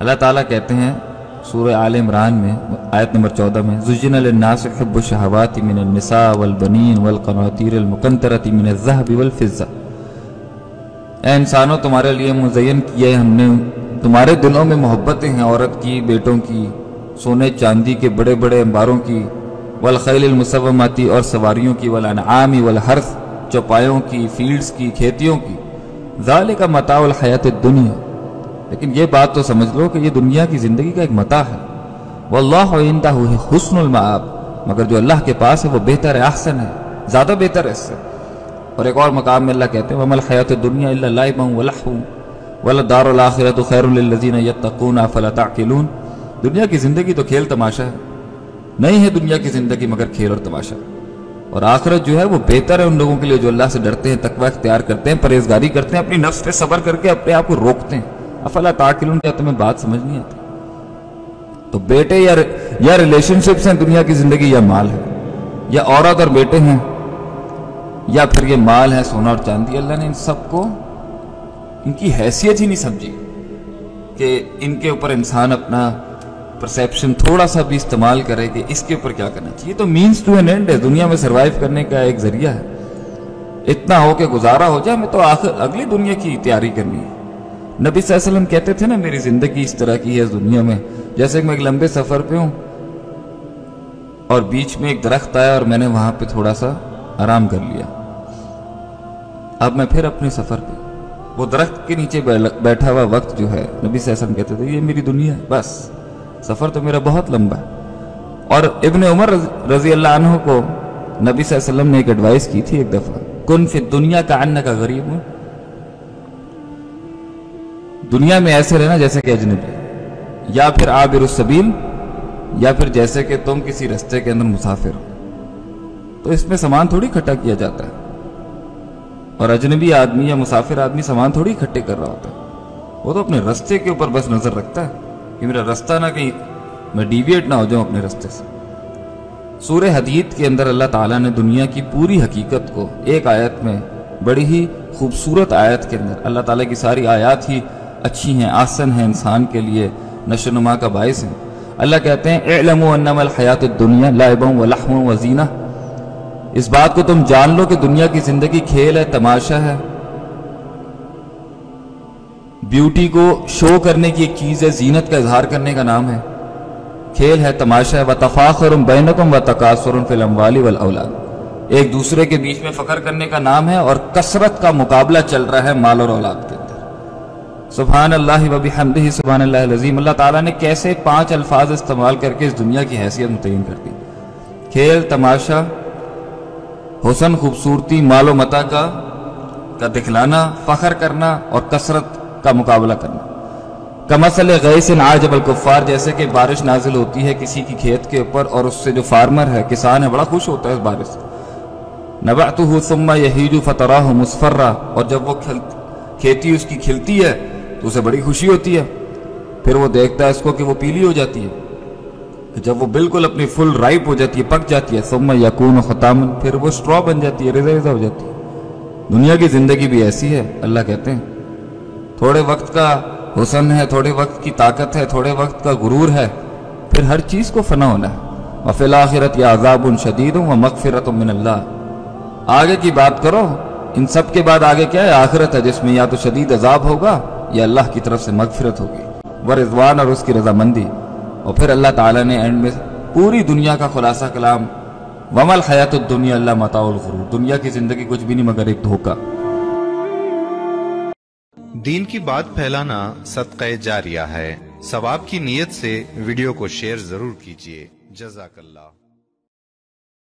अल्लाह ताला कहते हैं सूर्य आल इमरान में, आयत नंबर चौदह में जुजिननासहबात मिनसा वलबनीन वलकनातीर मुकंतरती मिन जहब वलफ़ा ए इंसानों, तुम्हारे लिए मुजयन किया है हमने। तुम्हारे दिलों में मोहब्बतें हैं, औरत की, बेटों की, सोने चांदी के बड़े बड़े अंबारों की वलखैल मुसवमाती और सवारियों की, वल अनामी वल हर्फ, चौपायों की, फील्ड्स की, खेतियों की। जाल का मताउल हयात दुनिया। लेकिन ये बात तो समझ लो कि ये दुनिया की ज़िंदगी का एक मता है। वल्लादा हुसनमाब मगर जो अल्लाह के पास है, वो बेहतर है आहसन है, ज़्यादा बेहतर है इससे। और एक और मकाम में अल्लाह कहते हैं, वमल हयात दुनिया वल दारआखिरत खैरजीन यतकून अफला ताकिलून। दुनिया की ज़िंदगी तो खेल तमाशा है। नहीं है दुनिया की ज़िंदगी मगर खेल और तमाशा। और आखिरत जो है, वो बेहतर है उन लोगों के लिए जो अल्लाह से डरते हैं, तकवा इख्तियार करते हैं, परहेजगारी करते हैं, अपनी नफ्स पे सबर करके अपने आप को रोकते हैं। अफला ताकिलून क्या तुम्हें बात समझ नहीं आती। तो बेटे या या रिलेशनशिप्स हैं दुनिया की ज़िंदगी, या माल है। या औरत और बेटे हैं, या फिर ये माल है, सोना और चांदी। अल्लाह ने इन सबको, इनकी हैसियत ही नहीं समझी कि इनके ऊपर इंसान अपना परसेप्शन थोड़ा सा भी इस्तेमाल करे कि इसके ऊपर क्या करना चाहिए। तो मीन्स टू एन एंड है। दुनिया में सरवाइव करने का एक ज़रिया है। इतना हो के गुजारा हो जाए, मैं तो आखिर अगली दुनिया की तैयारी करनी है। नबी वसल्लम कहते थे ना, मेरी ज़िंदगी इस तरह की है दुनिया में। जैसे मैं एक लंबे सफ़र पे हूँ और बीच में एक दरख्त आया और मैंने वहाँ पे थोड़ा सा आराम कर लिया। अब मैं फिर अपने सफ़र पे, वो दरख्त के नीचे बैठा हुआ वक्त जो है, नबी वसल्लम कहते थे, ये मेरी दुनिया है, बस। सफ़र तो मेरा बहुत लंबा है। और इबन उमर रज़ी अल्लाह को नबी वसल्लम ने एक एडवाइस की थी एक दफ़ा, कुन फिर दुनिया का अन्न का गरीब हूँ। दुनिया में ऐसे रहना जैसे कि अजनबी। या फिर आबिर सबील, या फिर जैसे कि तुम किसी रस्ते के अंदर मुसाफिर हो। तो इसमें सामान थोड़ी इकट्ठा किया जाता है। और अजनबी आदमी या मुसाफिर आदमी सामान थोड़ी इकट्ठे कर रहा होता है। वो तो अपने रस्ते के ऊपर बस नज़र रखता है कि मेरा रास्ता ना कहीं, मैं डिविएट ना हो जाऊँ अपने रास्ते से। सूर्य हदीद के अंदर अल्लाह ताला ने दुनिया की पूरी हकीकत को एक आयत में, बड़ी ही खूबसूरत आयत के अंदर, अल्लाह ताला की सारी आयत ही अच्छी हैं, आसन हैं इंसान के लिए, नशोनुमा का बायस है। अल्लाह कहते हैं एलमल हयात दुनिया लाइबम वलहम वजीना इस बात को तुम जान लो कि दुनिया की ज़िंदगी खेल है, तमाशा है। ब्यूटी को शो करने की एक चीज़ है, जीनत का इजहार करने का नाम है। खेल है, तमाशा है व तफाखर बैनकम व तकासर फ़िल्म वाली वल औलाद एक दूसरे के बीच में फखर करने का नाम है और कसरत का मुकाबला चल रहा है, माल और औलाद के। सुबहान अल्लाह वबी हमदी सुबहान अल्लाजीम अल्लाह ताला ने कैसे पाँच अल्फाज इस्तेमाल करके इस दुनिया की हैसियत मुतन कर दी? खेल, तमाशा, हुसन, खूबसूरती, मालो मता का का दिखलाना, फखर करना और कसरत का मुकाबला करना। कमसल गैसिन आजबल कुफ़ार जैसे कि बारिश नाजिल होती है किसी की खेत के ऊपर और उससे जो फार्मर है, किसान है, बड़ा खुश होता है इस बारिश से। सुम्मा यहीजू फतराह मुसफर्रा, और जब वो खेती उसकी खिलती है तो उसे बड़ी खुशी होती है। फिर वो देखता है इसको कि वो पीली हो जाती है। जब वो बिल्कुल अपनी फुल राइप हो जाती है, पक जाती है, सुम्मा यकून खताम फिर वो स्ट्रॉ बन जाती है रेजा रेजा हो जाती है। दुनिया की ज़िंदगी भी ऐसी है, अल्लाह कहते हैं। थोड़े वक्त का हुसन है, थोड़े वक्त की ताकत है, थोड़े वक्त का गुरूर है, फिर हर चीज़ को फना होना है। वफिल आखिरत या अजाब शदीद व मकफिरत मिनल्ला आगे की बात करो, इन सब के बाद आगे क्या है? आखिरत है जिसमें या तो शदीद अजाब होगा या अल्लाह की तरफ़ से मगफिरत होगी, व रिजवान और उसकी रजामंदी। और फिर अल्लाह ताला ने एंड में पूरी दुनिया का खुलासा कलाम, वमल हयात दुनिया अल्लाह मताउल गुरू दुनिया की ज़िंदगी कुछ भी नहीं मगर एक धोखा। दीन की बात फैलाना सदक़ जारिया है। सवाब की नीयत से वीडियो को शेयर ज़रूर कीजिए। जजाकल्ला